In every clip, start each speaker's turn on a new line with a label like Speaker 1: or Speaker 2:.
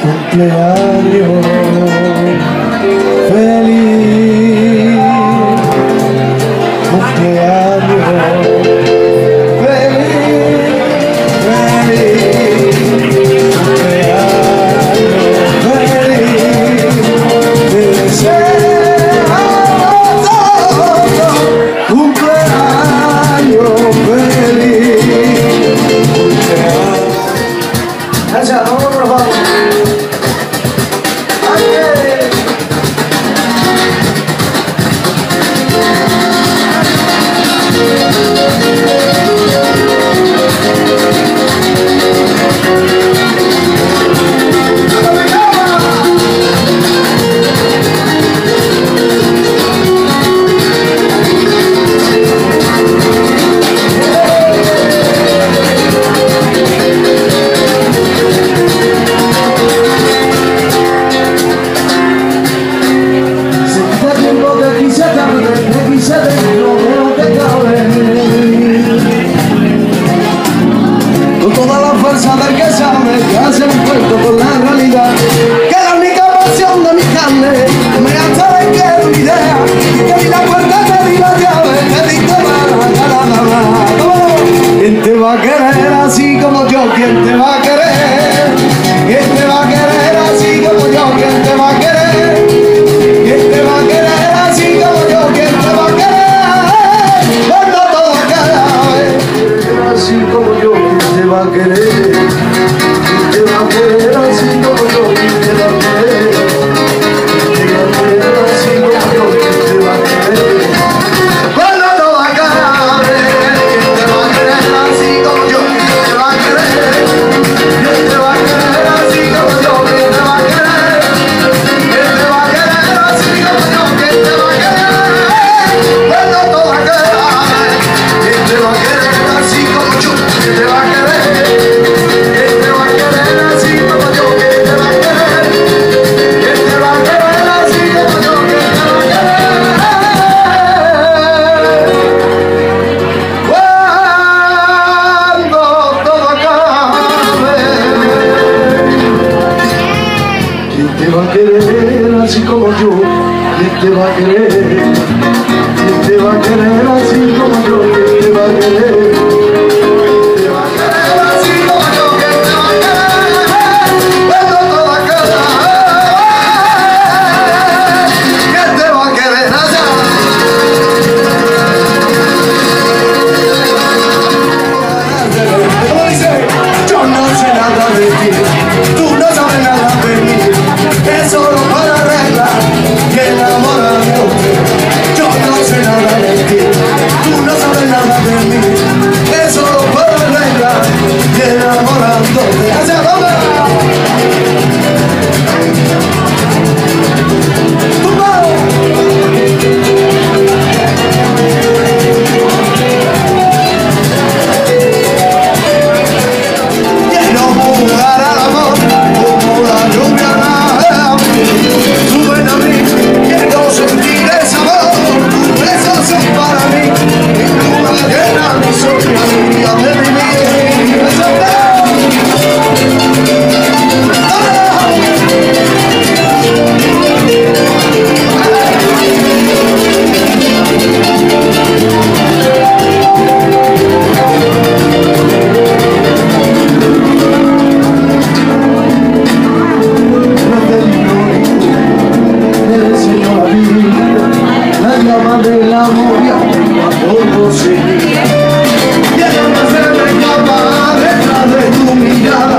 Speaker 1: cumpleaños. va a querer así como yo? ¿Quién te va a querer? ¿Quién te va a querer así como yo? ¿Quién te va a querer? ¿Quién te va a querer así como yo? ¿Quién te va a querer? Cuando toda cada vez así como yo, ¿quién te va a querer? ¿Quién te va a querer así como yo? ¿Quién te va a querer? de Lagrê. Quiero más en la detrás de tu mirada.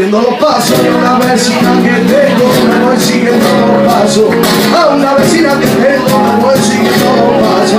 Speaker 1: Siguiendo los pasos de una vecina que tengo, me voy siguiendo los pasos. A una vecina que tengo, me voy siguiendo los pasos.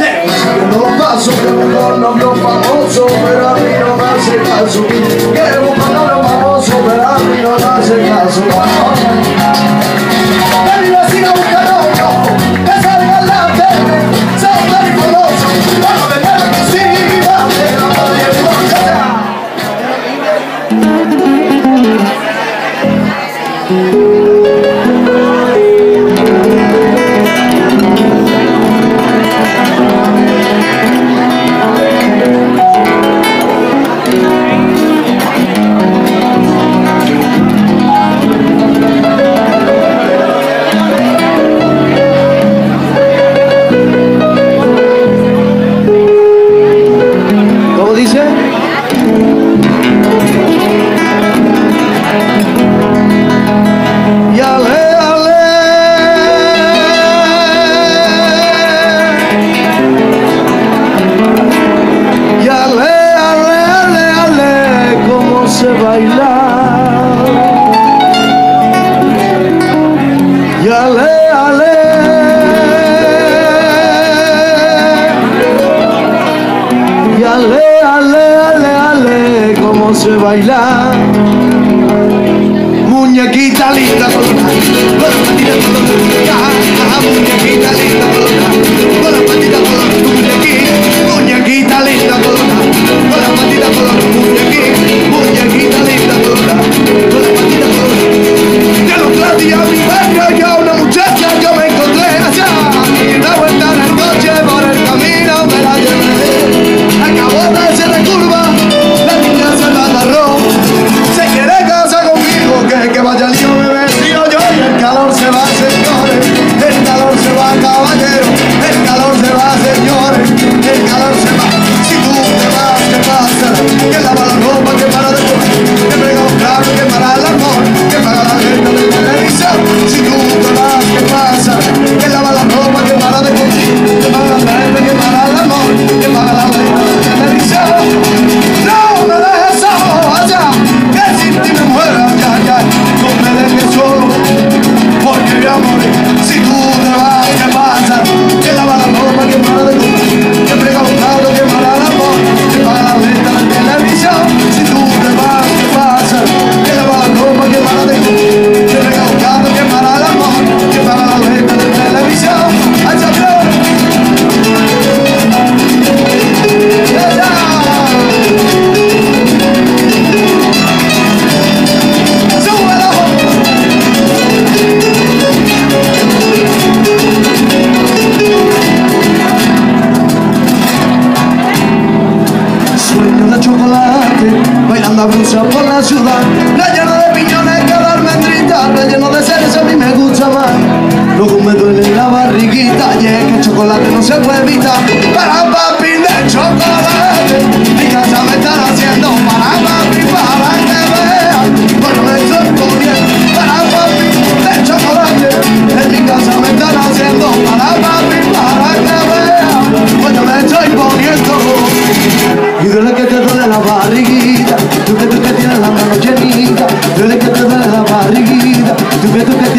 Speaker 1: Le voy siguiendo los pasos, que mejor no famoso, pero a mí no me hace caso. Quiero un nombre famoso, pero a mí no me hace caso. bailar. de chocolate no se evita Para papi de chocolate Mi casa me están haciendo para papi para que vea. Bueno me estoy poniendo para papi de chocolate En mi casa me están haciendo para papi para que vea. Bueno me estoy poniendo Y duele que te duele la barriguita Tú que tú que tienes la mano llenita Duele que te duele la barriguita Tú que tú que